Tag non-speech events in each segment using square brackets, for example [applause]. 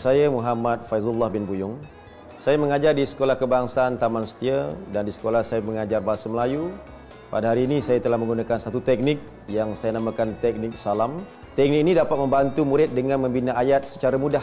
saya Muhammad Faizullah bin Buyung. Saya mengajar di Sekolah Kebangsaan Taman Setia dan di sekolah saya mengajar Bahasa Melayu. Pada hari ini saya telah menggunakan satu teknik yang saya namakan teknik salam. Teknik ini dapat membantu murid dengan membina ayat secara mudah.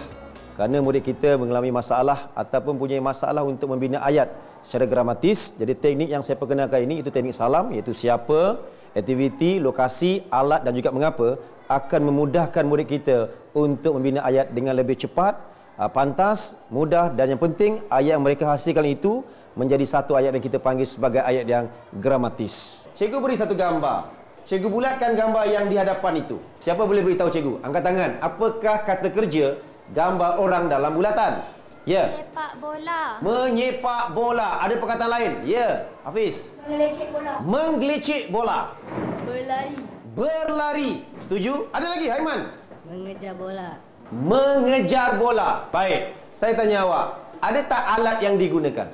Kerana murid kita mengalami masalah ataupun punya masalah untuk membina ayat secara gramatis. Jadi teknik yang saya perkenalkan ini itu teknik salam iaitu siapa, aktiviti, lokasi, alat dan juga mengapa akan memudahkan murid kita untuk membina ayat dengan lebih cepat, ah, pantas, mudah dan yang penting ayat yang mereka hasilkan itu menjadi satu ayat yang kita panggil sebagai ayat yang gramatis. Cikgu beri satu gambar. Cikgu bulatkan gambar yang di hadapan itu. Siapa boleh beritahu cikgu? Angkat tangan. Apakah kata kerja gambar orang dalam bulatan? Ya. Sepak bola. Menyepak bola. Ada perkataan lain? Ya. Hafiz. Melecek bola. Menggelecek bola. Berlari. Berlari. Setuju? Ada lagi, Haiman? Mengejar bola. Mengejar bola. Baik. Saya tanya awak. Ada tak alat yang digunakan?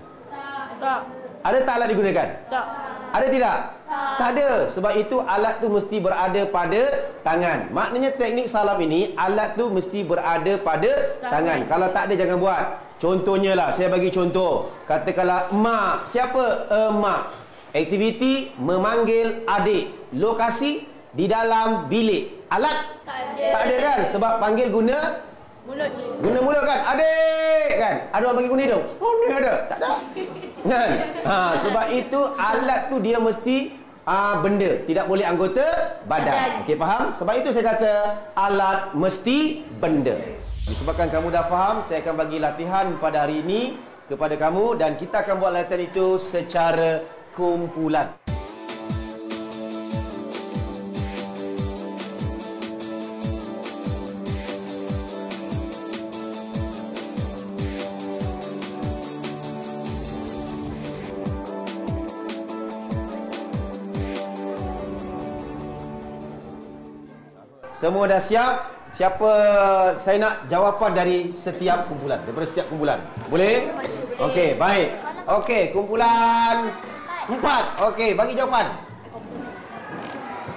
Tak. Ada tak alat digunakan? Tak. Ada tidak? Tak ada. Sebab itu alat tu mesti berada pada tangan. Maknanya teknik salam ini, alat tu mesti berada pada tangan. tangan. Kalau tak ada, jangan buat. Contohnya lah, saya bagi contoh. Katakanlah emak. Siapa emak? Aktiviti memanggil adik. Lokasi di dalam bilik. Alat? Tak ada. Tak ada kan? Sebab panggil guna Mulut. Guna mulut kan? Adik kan? Ada orang panggil guna hidung. Oh, ni ada. Tak ada. Kan? Ha, sebab itu alat tu dia mesti uh, benda. Tidak boleh anggota badan. Okey, faham? Sebab itu saya kata alat mesti benda. Disebabkan kamu dah faham, saya akan bagi latihan pada hari ini kepada kamu dan kita akan buat latihan itu secara kumpulan. Semua dah siap? Siapa saya nak jawapan dari setiap kumpulan, daripada setiap kumpulan. Boleh? Okey, baik. Okey, kumpulan empat. Okey, bagi jawapan.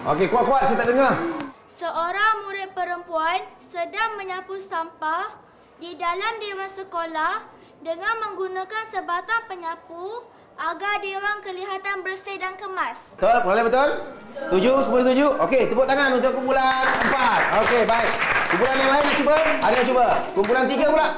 Okey, kuat-kuat saya tak dengar. Seorang murid perempuan sedang menyapu sampah di dalam dewan sekolah dengan menggunakan sebatang penyapu agar dewan kelihatan bersih dan kemas. Betul? Mulai betul? Setuju? Semua setuju? Okey, tepuk tangan untuk kumpulan empat. Okey, baik. Kumpulan yang lain nak cuba? Ada cuba? Kumpulan tiga pula?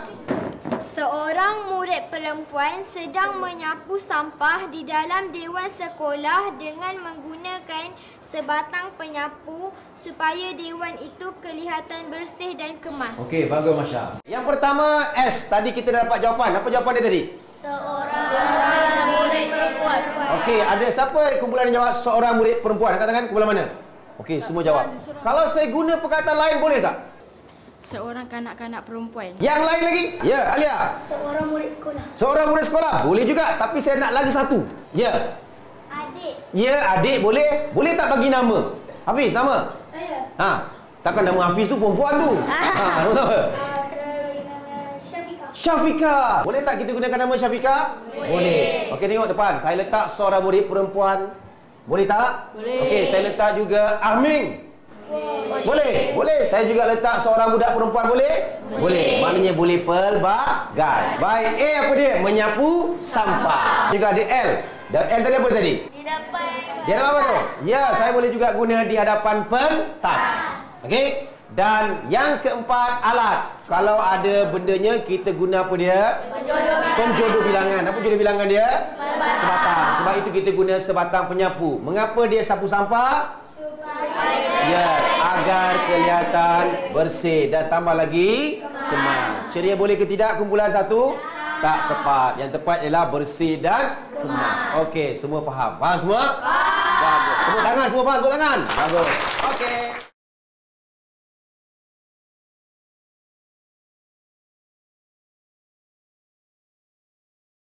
Seorang murid perempuan sedang menyapu sampah di dalam dewan sekolah dengan menggunakan sebatang penyapu supaya dewan itu kelihatan bersih dan kemas. Okey, bagus Masya. Yang pertama S. Tadi kita dah dapat jawapan. Apa jawapan dia tadi? Seorang. Okey, ada siapa kumpulan yang jawab seorang murid perempuan? Angkat tangan, kumpulan mana? Okey, semua jawab. Kalau saya guna perkataan lain boleh tak? Seorang kanak-kanak perempuan. Yang lain lagi? Ya, Alia. Seorang murid sekolah. Seorang murid sekolah. Boleh juga, tapi saya nak lagi satu. Ya. Adik. Ya, adik boleh. Boleh tak bagi nama? Hafiz, nama? Saya. Ha. Takkan nama Hafiz tu perempuan tu. [laughs] Ha, nama apa? Syafika. Boleh tak kita gunakan nama Syafika? Boleh. Boleh. Okey, tengok depan. Saya letak seorang murid perempuan. Boleh tak? Boleh. Okey, saya letak juga Ahming. Boleh. Boleh. Saya juga letak seorang budak perempuan boleh? Boleh. Maknanya boleh pelbagai. Baik. A apa dia? Menyapu sampah. Juga ada L. Dan L tadi apa tadi? Di depan. Di hadapan apa tu? Ya, saya boleh juga guna di hadapan pentas. Okey? Dan yang keempat, alat. Kalau ada bendanya, kita guna apa dia? Penjodoh bilangan. Apa jodoh bilangan dia? Sebatang. Sebab itu kita guna sebatang penyapu. Mengapa dia sapu sampah? Ya, agar kelihatan bersih dan tambah lagi kemas. Ceria boleh ke tidak kumpulan satu? Tak tepat. Yang tepat ialah bersih dan kemas. Okey, semua faham? Faham semua? Faham. Bagus. Tepuk tangan semua faham? Tepuk tangan. Bagus.